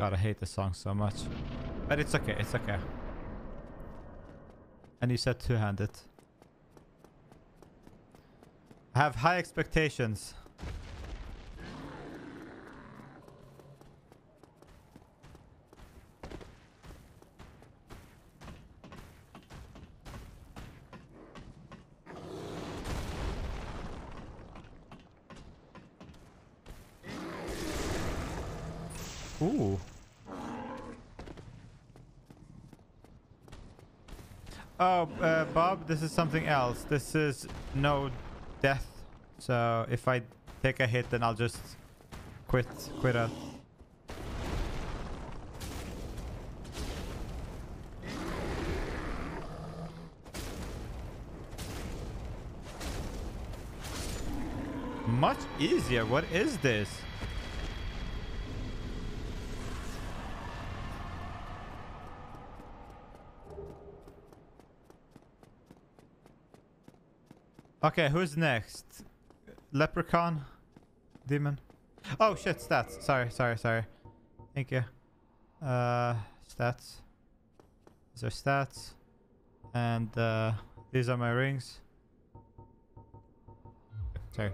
God, I hate this song so much. But it's okay, it's okay. And you said two-handed. I have high expectations. Ooh. Oh, uh, Bob, this is something else. This is no death. So if I take a hit, then I'll just quit. Quit out. Much easier. What is this? Okay, who's next? Leprechaun? Demon? Oh shit, stats. Sorry, sorry, sorry. Thank you. Uh, stats. These are stats. And uh, these are my rings. Sorry.